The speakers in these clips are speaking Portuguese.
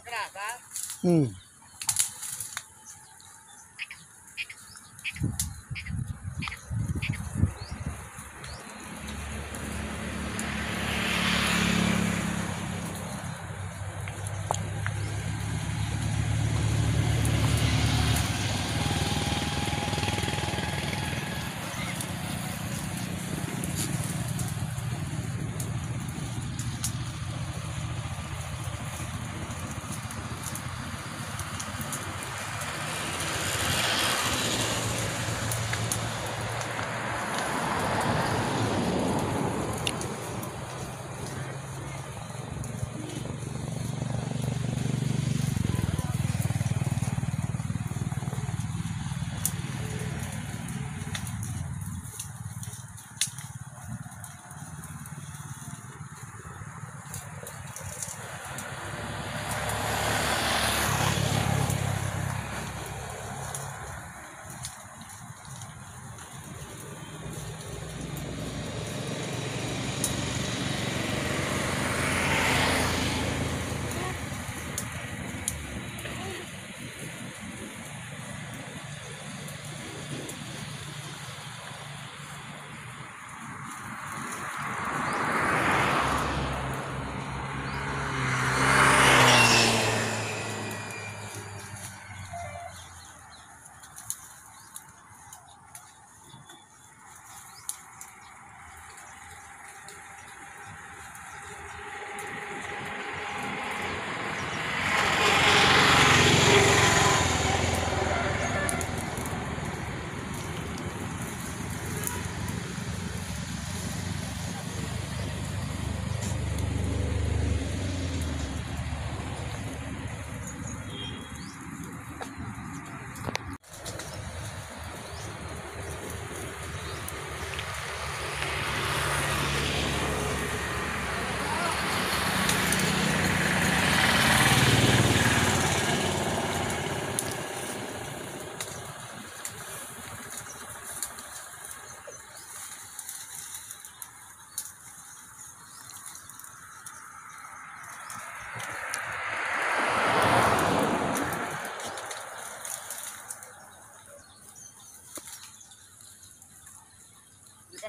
pra gravar. Hum.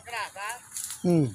pra gravar. Hum.